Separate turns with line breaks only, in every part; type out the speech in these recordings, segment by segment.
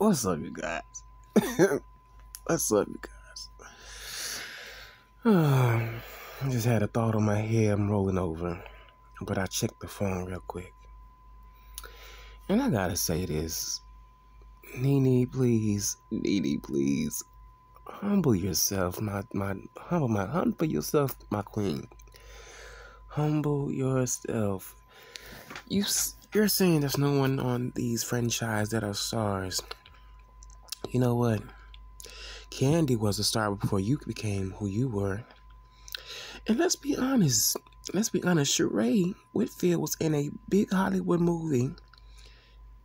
What's up, you guys? What's up, you guys? I just had a thought on my head. I'm rolling over, but I checked the phone real quick, and I gotta say this, Nene, please, Nene, please, humble yourself, my my humble my humble yourself, my queen. Humble yourself. You you're saying there's no one on these franchise that are stars. You know what? Kandi was a star before you became who you were. And let's be honest. Let's be honest. Sheree Whitfield was in a big Hollywood movie.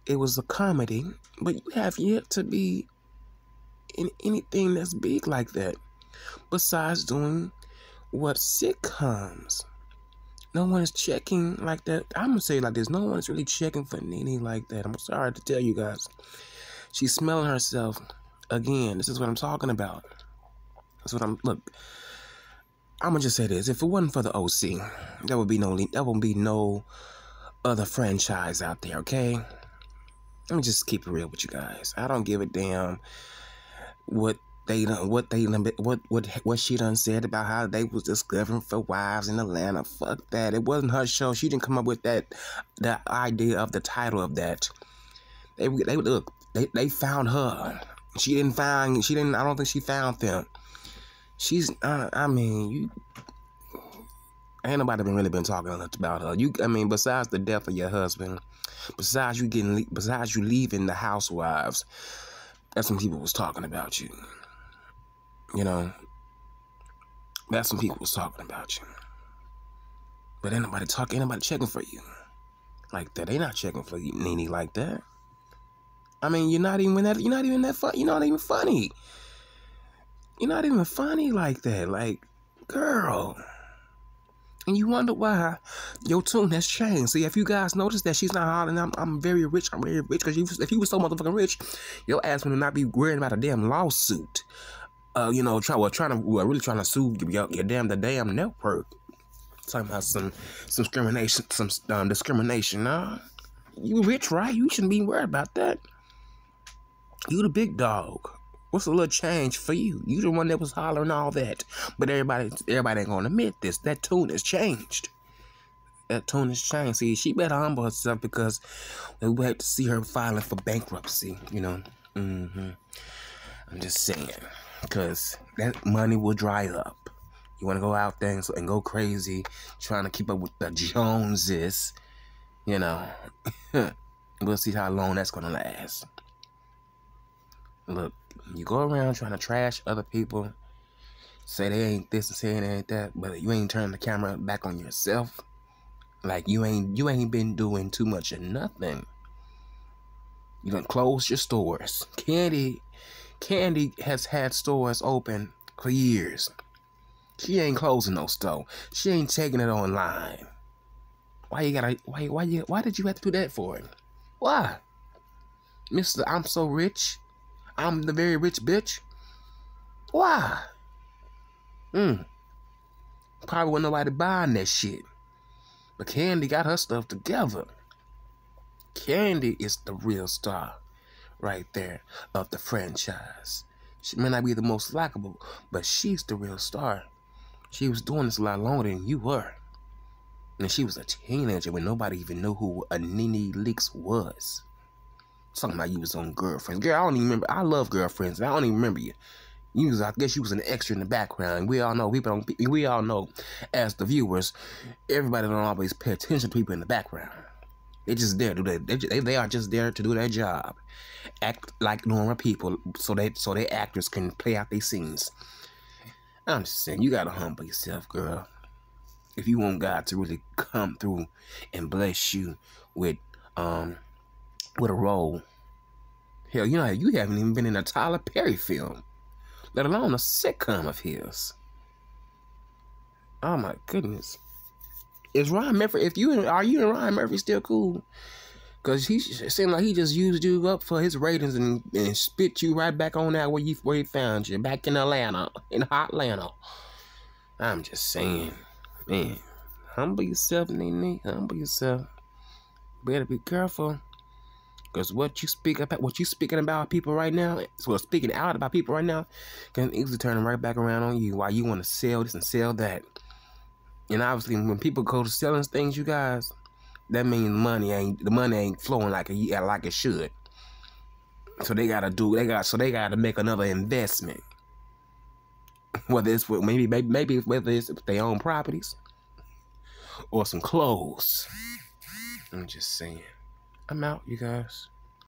It was a comedy, but you have yet to be in anything that's big like that. Besides doing what sitcoms. No one is checking like that. I'm gonna say like this. No one is really checking for Nene like that. I'm sorry to tell you guys. She's smelling herself again. This is what I'm talking about. That's what I'm. Look, I'm gonna just say this: if it wasn't for the OC, there would be no. There would be no other franchise out there. Okay. Let me just keep it real with you guys. I don't give a damn what they done, what they done, what what what she done said about how they was discovering for wives in Atlanta. Fuck that. It wasn't her show. She didn't come up with that the idea of the title of that. They they look they they found her. She didn't find. She didn't. I don't think she found them. She's. Uh, I mean, you. Ain't nobody been really been talking about her. You. I mean, besides the death of your husband, besides you getting, besides you leaving the housewives, that's when people was talking about you. You know. That's when people was talking about you. But ain't nobody talking. Ain't checking for you like that. They not checking for you, Nene, like that. I mean, you're not even that. You're not even that fun. You're not even funny. You're not even funny like that. Like, girl. And you wonder why your tune has changed. See, if you guys notice that she's not hollering, I'm, I'm very rich, I'm very rich. Because if you was so motherfucking rich, your ass would not be worrying about a damn lawsuit. Uh, you know, try well, trying to well, really trying to sue your, your damn the damn network. Talking about some some discrimination, some um, discrimination. Nah, you rich, right? You shouldn't be worried about that. You the big dog. What's a little change for you? You the one that was hollering all that. But everybody everybody ain't gonna admit this. That tune has changed. That tune has changed. See, she better humble herself because we have to see her filing for bankruptcy, you know. Mm-hmm. I'm just saying. Because that money will dry up. You want to go out there and go crazy trying to keep up with the Joneses, you know. we'll see how long that's to last. Look, you go around trying to trash other people, say they ain't this and say they ain't that, but you ain't turning the camera back on yourself. Like you ain't you ain't been doing too much of nothing. You done closed your stores. Kandi Kandi has had stores open for years. She ain't closing no store. She ain't taking it online. Why you gotta why why you why did you have to do that for? Him? Why? Mister, I'm so rich. I'm the very rich bitch. Why? Hmm. Probably wasn't nobody buying that shit. But Kandi got her stuff together. Kandi is the real star right there of the franchise. She may not be the most likable, but she's the real star. She was doing this a lot longer than you were. And she was a teenager when nobody even knew who a Nene Leakes was. Talking about you was on girlfriends. Girl, I don't even remember. I love girlfriends. I don't even remember you. You was, I guess you was an extra in the background. We all know people don't. We all know, as the viewers, everybody don't always pay attention to people in the background. They just there do that. They, they are just there to do their job, act like normal people, so they so their actors can play out their scenes. I'm just saying, you gotta humble yourself, girl. If you want God to really come through and bless you with um with a role. Hell, you know, you haven't even been in a Tyler Perry film, let alone a sitcom of his. Oh my goodness. Is Ryan Murphy, if you are you and Ryan Murphy still cool? Cause he seemed like he just used you up for his ratings and, and spit you right back on that where you where he found you, back in Atlanta, in hot Atlanta. I'm just saying, man, humble yourself, Nene. Humble yourself. Better be careful. Because what you speak about, what you speaking about people right now, so speaking out about people right now, can easily turn right back around on you Why you want to sell this and sell that. And obviously, when people go to selling things, you guys, that means money ain't the money ain't flowing like it like it should. So they gotta do they got so they gotta make another investment. Whether it's with maybe maybe maybe whether it's their own properties or some clothes. I'm just saying. I'm out, you guys.